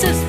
This is